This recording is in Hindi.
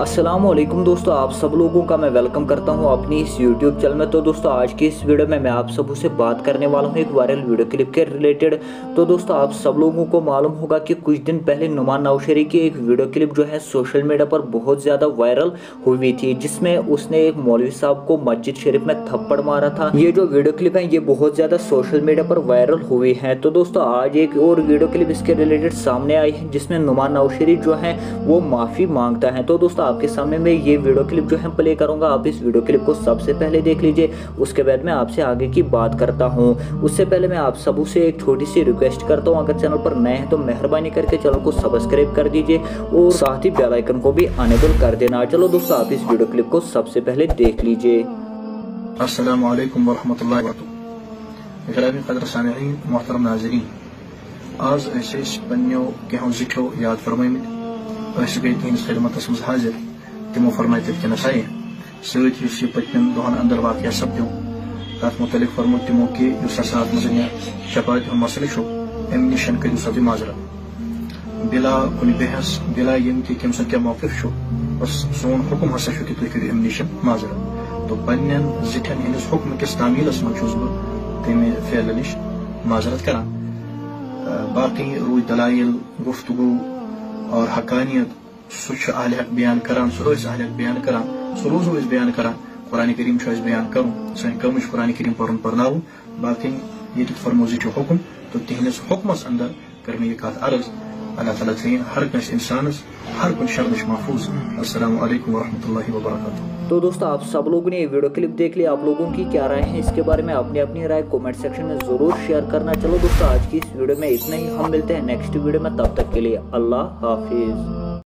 असलम दोस्तों, आप सब लोगों का मैं वेलकम करता हूँ अपनी इस यूट्यूब चैनल में। तो दोस्तों, आज की इस वीडियो में मैं आप सबों से बात करने वाला हूँ एक वायरल वीडियो क्लिप के रिलेटेड तो दोस्तों, आप सब लोगों को मालूम होगा कि कुछ दिन पहले नुमान नौशरी की एक वीडियो क्लिप जो है सोशल मीडिया पर बहुत ज़्यादा वायरल हुई थी, जिसमें उसने एक मौलवी साहब को मस्जिद शरीफ में थप्पड़ मारा था। ये जो वीडियो क्लिप है, ये बहुत ज़्यादा सोशल मीडिया पर वायरल हुई है। तो दोस्तों, आज एक और वीडियो क्लिप इसके रिलेटेड सामने आई है, जिसमें नुमान नौशरी जो है, वो माफ़ी माँगता है। तो दोस्तों आपके सामने मैं ये वीडियो क्लिप जो है प्ले करूँगा। आप इस वीडियो क्लिप को सबसे पहले देख लीजिए। उसके बाद मैं आपसे आगे की बात करता हूँ। उससे पहले मैं आप सबों से एक छोटी सी रिक्वेस्ट करता हूँ। अगर चैनल पर नए हैं तो मेहरबानी करके चैनल को सब्सक्राइब कर दीजिए और साथ ही बेल आइकन को भी अनेबल कर देना। चलो दोस्तों, आप इस वीडियो क्लिप को सबसे पहले देख लीजिए। आज अस पन्नो कहो जिक्रो याद फरमाइमत गई तुहस खिदमत मज हाजिर तमो फरमाय तथकनस आय सत पत्म दोहन अंदर वाक़ सपदो तथ मुतलिक फरमो तमो कि मजन शफात मसल अम नश करू सा माजरत बिला कुन बहस बिला यम कि कम क्या मौकफ बस सोन हुक्म हसा कि तुम करो अम नश माजरत तो पन्न जिठन हंदिस हुक्म किस तामीलस तम फेल बाकी रूज दलाइल गुफ्तगु और हकानियत सह अहल बयान करान सह अहल बयान करान सह रोजो बयान करान कुरान करीम बयान कर सी कम कुरान करीम पर्न पर्न बाकी ये फरमोजी हुकुम तो तिहस हुक्मस अंदर कर यह कत अर्ज़। अल्लाह ताला थीन हर कंस इंसान हर कुछ शर महफूज अस्सलाम वालेकुम वरहमतुल्लाहि तो दोस्तों, आप सब लोगों ने ये वीडियो क्लिप देख लिया। आप लोगों की क्या राय है इसके बारे में अपनी अपनी राय कमेंट सेक्शन में ज़रूर शेयर करना। चलो दोस्तों, आज की इस वीडियो में इतना ही। हम मिलते हैं नेक्स्ट वीडियो में। तब तक के लिए अल्लाह हाफिज़।